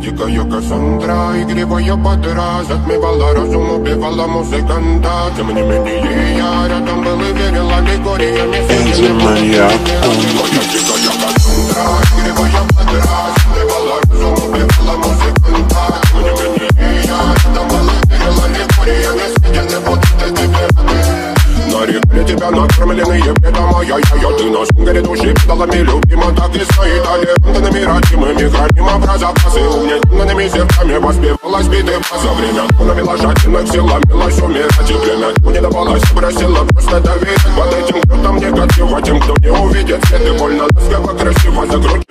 дикая Кассандра Игривая подра затмевала разум, убивала музыканта Тем не менее я рядом был и верил аллегориями Энди Маньяк Моя дикая Кассандра Игривая подра затмевала разум, убивала музыканта Тем не менее я рядом был и верил аллегориями Съедены вот эти веры Нарекли тебя накормленные бредом а я, я, я Ты на сингаре души педалами любима Так и стоит не хранимо про запасы У меня темными сердцами воспевалась биты база Время. Тонами лошадиных сил ломилось умирать И время. Не давалось, просила просто доверять. Под этим кто-то мне красиво, тем, кто не увидит. Свет И больно, насколько красиво закрутил